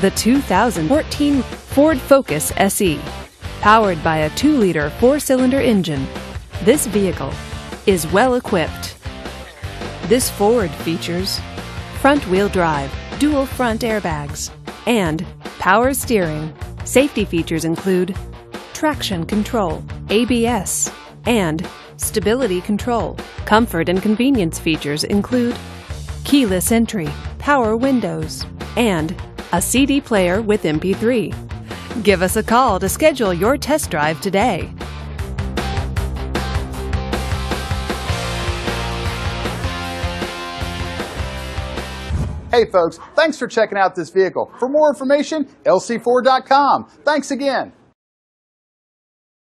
the 2014 Ford Focus SE. Powered by a 2 liter four cylinder engine, this vehicle is well equipped. This Ford features front wheel drive, dual front airbags, and power steering. Safety features include traction control, ABS, and stability control. Comfort and convenience features include keyless entry, power windows, and a CD player with MP3. Give us a call to schedule your test drive today. Hey folks, thanks for checking out this vehicle. For more information, lc4.com. Thanks again.